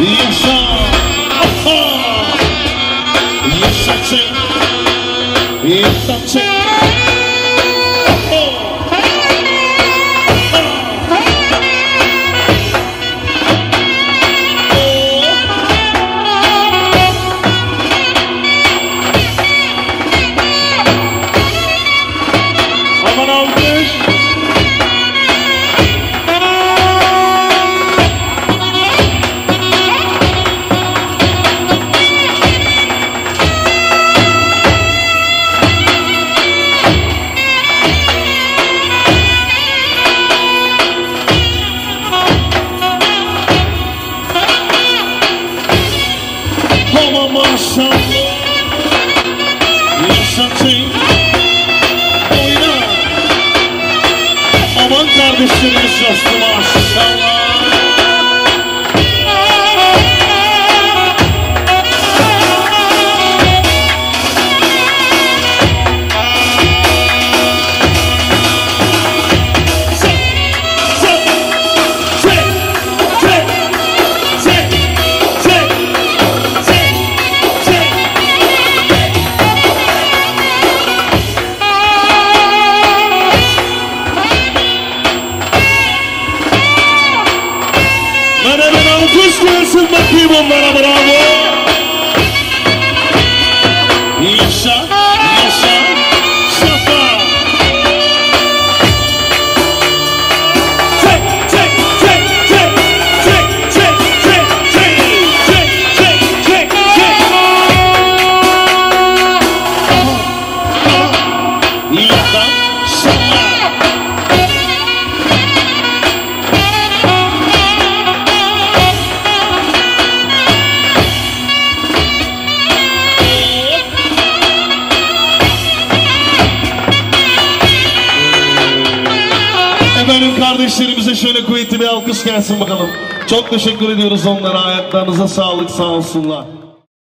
Yes, sir. Oh, yes, I am. Yes, I am. Samsun. Oyna. Aman kardeşlerimiz coştu maşallah. Menemen alkış gelsin bakayım onlara bravo. Yaşa, kardeşlerimize şöyle kuvvetli bir alkış gelsin bakalım. Çok teşekkür ediyoruz onlara. Ayaklarınıza sağlık sağ olsunlar.